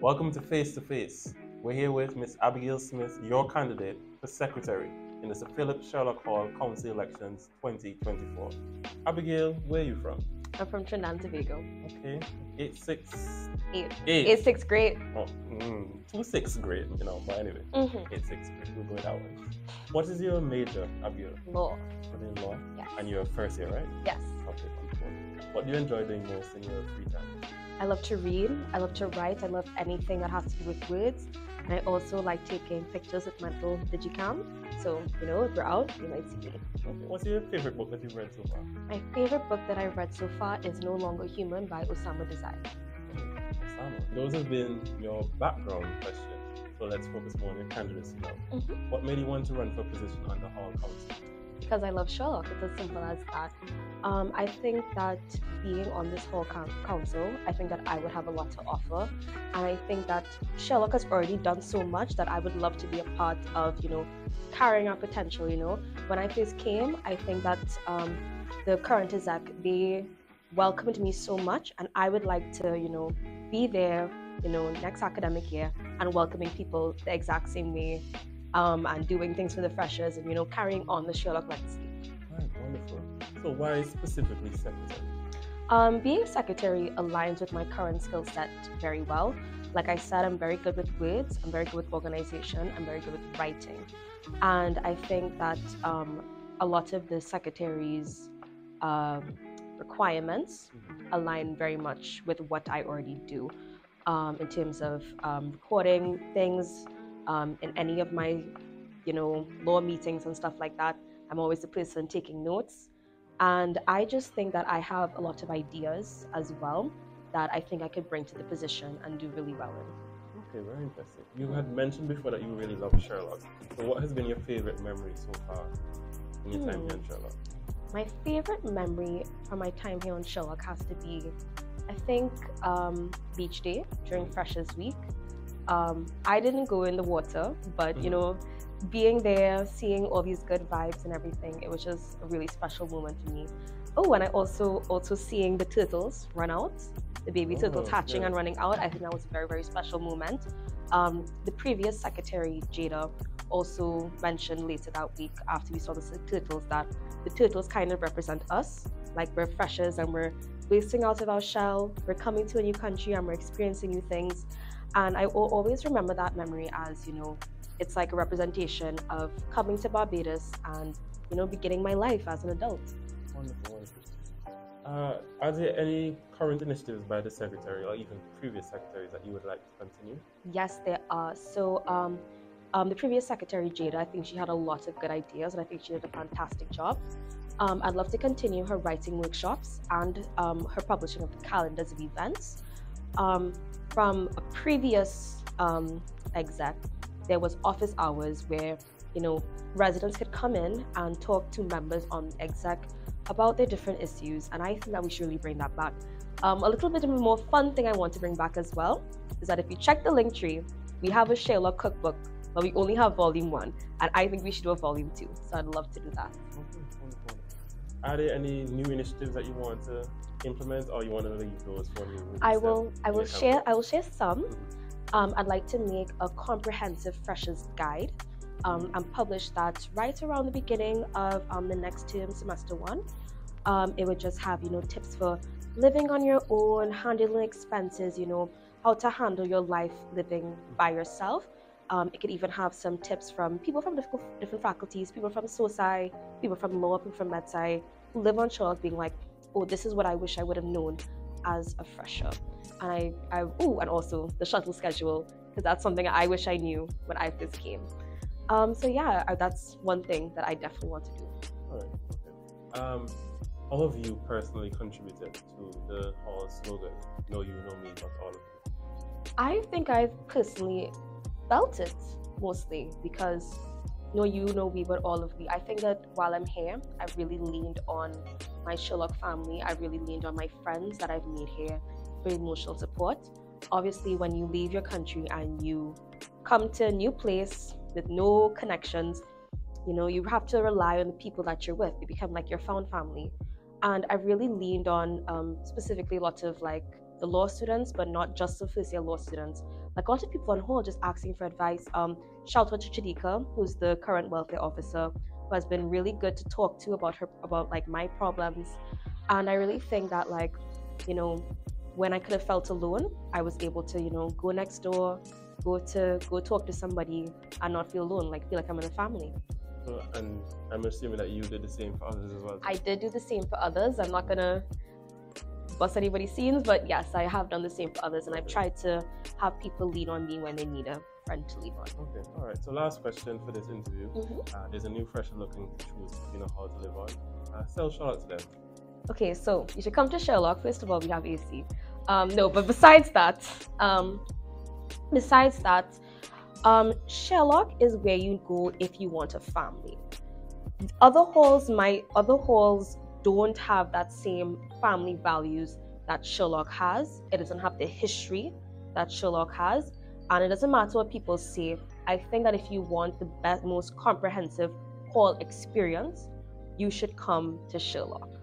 Welcome to Face to Face. We're here with Miss Abigail Smith, your candidate for secretary in the Sir Philip Sherlock Hall Council Elections 2024. Abigail, where are you from? I'm from Trinidad and Tobago. Okay, eight six Eight. eight. Eight sixth grade. Oh, mm, two sixth grade, you know. But anyway, Mm-hmm. eight sixth grade. We'll go that way. What is your major, Abigail? Law. Studying law, Yes. and you're first year, right? Yes. Okay. What do you enjoy doing most in your free time? I love to read. I love to write. I love anything that has to do with words. And I also like taking pictures with my little digicam. So, you know, if we're out, you might see me. What's your favorite book that you've read so far? My favorite book that I've read so far is No Longer Human by Osamu Dazai. Osamu. Those have been your background questions. So let's focus more on your candidacy now. Mhm. What made you want to run for a position on the Hall Council? Because I love Sherlock. It's as simple as that. Um, I think that being on this whole coun- council, I think that I would have a lot to offer. And I think that Sherlock has already done so much that I would love to be a part of, you know, carrying our potential, you know. When I first came, I think that um, the current exec, they welcomed me so much and I would like to, you know, be there, you know, next academic year and welcoming people the exact same way um, and doing things for the freshers and, you know, carrying on the Sherlock legacy. Right, wonderful. So why specifically secretary? Um, being secretary aligns with my current skill set very well. Like I said, I'm very good with words, I'm very good with organization, I'm very good with writing. And I think that um, a lot of the secretary's um, requirements align very much with what I already do um, in terms of um, recording things um, in any of my, you know, law meetings and stuff like that. I'm always the person taking notes. And I just think that I have a lot of ideas as well that I think I could bring to the position and do really well in. Okay, very interesting. You had mentioned before that you really love Sherlock. So what has been your favorite memory so far in your time here in Sherlock? My favorite memory from my time here on Sherlock has to be, I think, um, beach day during Freshers Week. Um, I didn't go in the water, but you Mhm. know, being there, seeing all these good vibes and everything, it was just a really special moment to me. Oh, and I also also seeing the turtles run out, the baby turtles Oh, hatching yeah. and running out. I think that was a very very special moment. Um, the previous secretary Jada also mentioned later that week after we saw the turtles that the turtles kind of represent us. Like we're freshers and we're wasting out of our shell. We're coming to a new country and we're experiencing new things. And I will always remember that memory as, you know, it's like a representation of coming to Barbados and, you know, beginning my life as an adult. Wonderful, wonderful. Uh, are there any current initiatives by the secretary or even previous secretaries that you would like to continue? Yes, there are. So, um, um, the previous secretary, Jada, I think she had a lot of good ideas and I think she did a fantastic job. Um, I'd love to continue her writing workshops and um, her publishing of the calendars of events. From a previous um, exec, there was office hours where you know residents could come in and talk to members on exec about their different issues, and I think that we should really bring that back. Um, a little bit of a more fun thing I want to bring back as well is that if you check the Linktree, we have a Sherlock cookbook, but we only have volume one, and I think we should do a volume two. So I'd love to do that. Are there any new initiatives that you want to implement or you want to leave those for me? I will. I will share. I will share some. Um, I'd like to make a comprehensive freshers guide um, and publish that right around the beginning of um, the next term, semester one. Um, it would just have, you know, tips for living on your own, handling expenses, you know, how to handle your life living by yourself. Um, it could even have some tips from people from different, different faculties, people from SOSI, people from law, people from MedSci, live on Sherlock, being like, oh, this is what I wish I would have known as a fresher. And I, I oh, and also the shuttle schedule, because that's something I wish I knew when I first came. Um, so yeah, I- that's one thing that I definitely want to do. All right. Okay. Um, all of you personally contributed to the hall slogan. No, you know me, but all of you. I think I've personally felt it mostly because no you, no we, but all of we. I think that while I'm here, I've really leaned on my Sherlock family. I've really leaned on my friends that I've made here for emotional support. Obviously, when you leave your country and you come to a new place with no connections, you know, you have to rely on the people that you're with. They become like your found family. And I've really leaned on um, specifically lots of like the law students, but not just the first year law students, like a lot of people on Hall just asking for advice. Um, shout out to Chidika, who's the current welfare officer, who has been really good to talk to about her about like my problems. And I really think that like, you know, when I could have felt alone, I was able to, you know, go next door, go to go talk to somebody and not feel alone, like feel like I'm in a family. And I'm assuming that you did the same for others as well. I did do the same for others. I'm not gonna bust anybody's scenes, but yes, I have done the same for others, and I've tried to have people lean on me when they need a friend to lean on. Okay, all right. So last question for this interview. Mm-hmm. Uh, there's a new fresher looking shoes, you know how to live on. Uh, sell shout out to them. Okay, so you should come to Sherlock. First of all, we have AC. Um, no, but besides that, um, besides that, um, Sherlock is where you go if you want a family. Other halls might other halls don't have that same family values that Sherlock has. It doesn't have the history that Sherlock has, and it doesn't matter what people say. I think that if you want the best, most comprehensive hall experience, you should come to Sherlock.